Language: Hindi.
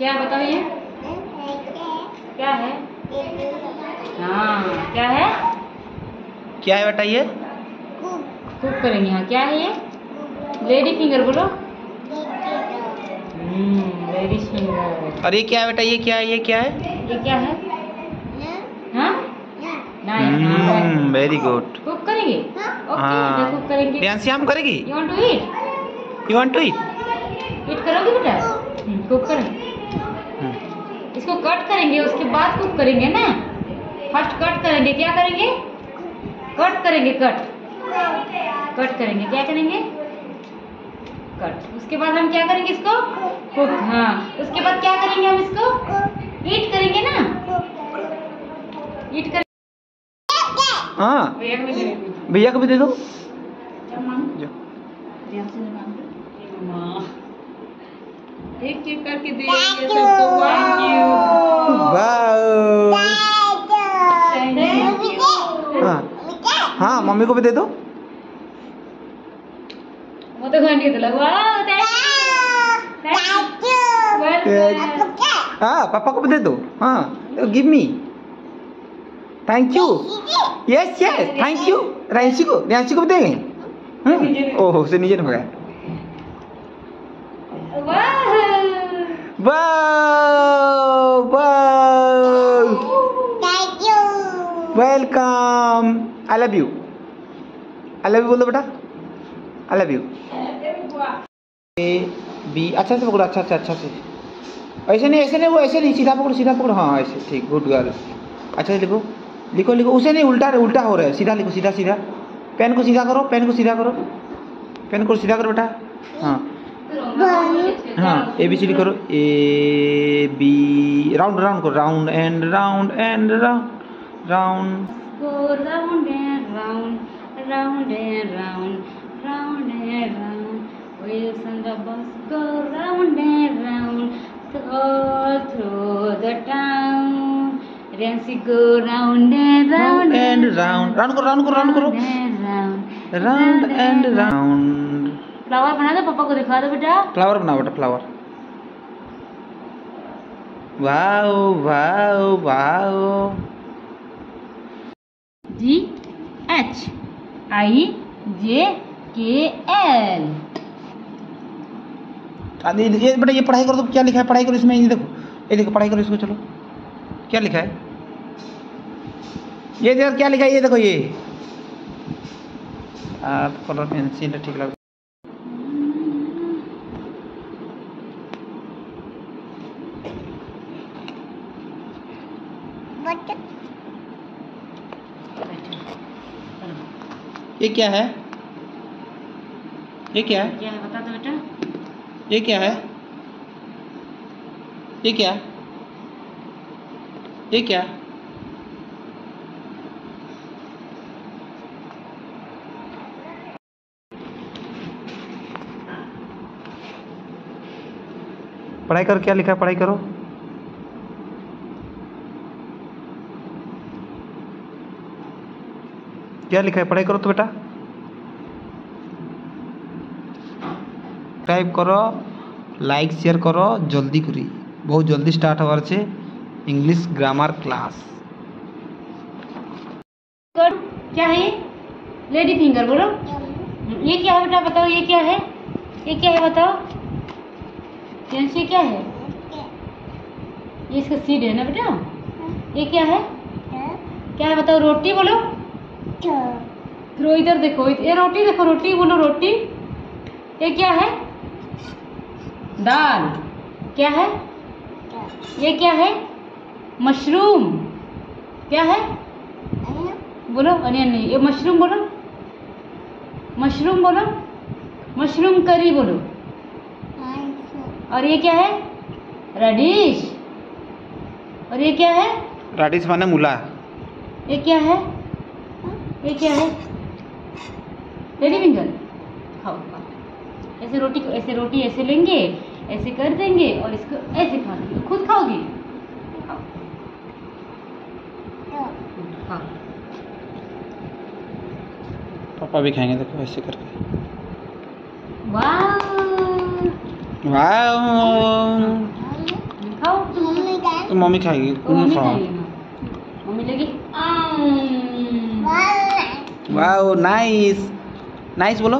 क्या बताओ ये क्या है? हाँ क्या है? क्या है बेटा ये कुक करेंगे हाँ क्या है ये? लेडी फिंगर बोलो। लेडी फिंगर और ये क्या है बेटा ये क्या है ये क्या है? ये क्या है? वेरी गुड कुक करेंगे? ओके कुक करेंगे। रियांशी हम करेगी? You want to eat you want to eat eat करोगे बेटा? कुक करें। इसको कट करेंगे उसके बाद कुक करेंगे ना? फ़र्स्ट कट करेंगे क्या करेंगे? कट करेंगे कट कट करेंगे क्या करेंगे? कट उसके बाद हम क्या करेंगे इसको? कुक हाँ. उसके बाद क्या करेंगे हम इसको? ईट करेंगे ना? ईट करेंगे. हाँ. भैया को भी दे दो। एक एक करके दे ये सबको thank you wow thank you हाँ। हाँ मम्मी को भी दे दो। वो तो घंटी तो लगवा हाँ पापा को भी दे दो। हाँ give me thank you yes yes thank you Ransi को। रैंसी को भी देंगे हम्म ओहो से नीचे भगा wow wow welcome I love you I love you बोल दो बेटा. I love you A B अच्छा से पकड़ो अच्छा से अच्छा से. ऐसे नहीं ऐसे नहीं वो ऐसे नहीं सीधा पकड़ो सीधा पकड़ो. हाँ ऐसे ठीक गुड गर्ल अच्छा से लिखो. लिखो लिखो. उसे नहीं उल्टा उल्टा हो रहा है. सीधा लिखो सीधा सीधा. पेन को सीधा करो पेन को सीधा करो. पेन को सीधा करो बेटा. हाँ. हाँ ए बी सी डी करो। ए बी राउंड राउंड करो। Round and round and round round round and round round and round round and round wheels on the bus go round and round all through the town रेंसी go round and round and round round करो राउंड करो राउंड करो राउंड एंड राउंड फ्लावर बना दो पापा को दिखा दो बेटा। फ्लावर बनाओ बेटा flower wow wow wow G H I J K L ये बेटा ये पढ़ाई करो तो क्या लिखा है? पढ़ाई करो इसमें ये देखो। ये देखो पढ़ाई करो इसको चलो। क्या लिखा है? ये देखो क्या लिखा है? ये देखो ये। आप कलर पेंसिल ठीक लग ये क्या है? ये क्या है? क्या है? बता दो बेटा। ये क्या है? ये क्या? ये क्या? पढ़ाई करो क्या लिखा है? पढ़ाई करो। क्या लिखा है? पढ़ाई करो तो बेटा। टाइप करो लाइक शेयर करो जल्दी करी। बहुत जल्दी स्टार्ट होवार छे इंग्लिश ग्रामर क्लास क्या है लेडी फिंगर बोलो। ये क्या है बेटा? बताओ ये क्या है? ये क्या है बताओ? ये क्या है? ये इसका सीड है ना बेटा? ये क्या है? क्या है बताओ? रोटी बोलो। थ्रो इधर देखो ये रोटी देखो रोटी बोलो रोटी। ये क्या है? दाल। क्या है? ये क्या है? मशरूम। क्या है? बोलो अनियन नहीं ये मशरूम बोलो। मशरूम बोलो। मशरूम करी बोलो। और ये क्या है? रेडिश। और ये क्या है? रेडिश माने मूला। ये क्या है? ये क्या है? खाओ खाओ। ऐसे रोटी को ऐसे रोटी ऐसे लेंगे ऐसे कर देंगे और इसको ऐसे खा लेंगे खुद खाओगी? खाओ। खाओ। पापा भी खाएँगे देखो ऐसे करके। वाह। वाओ मम्मी खाएगी? तो तुम मम्मी खाओ। खाएगी। मम्मी लेगी। वाओ नाइस नाइस बोलो।